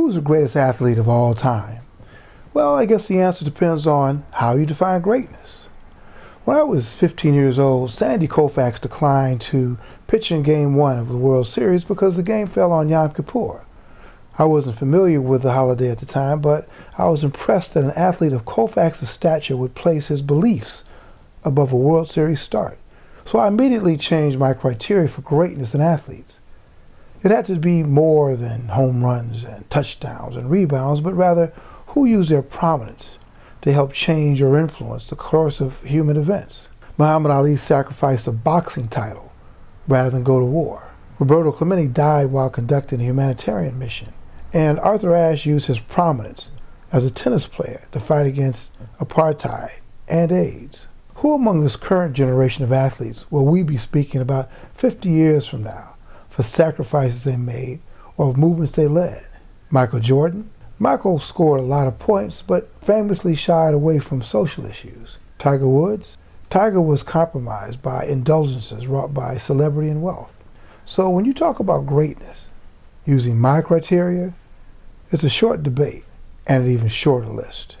Who's the greatest athlete of all time? Well, I guess the answer depends on how you define greatness. When I was 15 years old, Sandy Koufax declined to pitch in Game 1 of the World Series because the game fell on Yom Kippur. I wasn't familiar with the holiday at the time, but I was impressed that an athlete of Koufax's stature would place his beliefs above a World Series start. So I immediately changed my criteria for greatness in athletes. It had to be more than home runs and touchdowns and rebounds, but rather who used their prominence to help change or influence the course of human events. Muhammad Ali sacrificed a boxing title rather than go to war. Roberto Clemente died while conducting a humanitarian mission. And Arthur Ashe used his prominence as a tennis player to fight against apartheid and AIDS. Who among this current generation of athletes will we be speaking about 50 years from now for sacrifices they made or movements they led? Michael Jordan? Michael scored a lot of points, but famously shied away from social issues. Tiger Woods? Tiger was compromised by indulgences wrought by celebrity and wealth. So when you talk about greatness, using my criteria, it's a short debate and an even shorter list.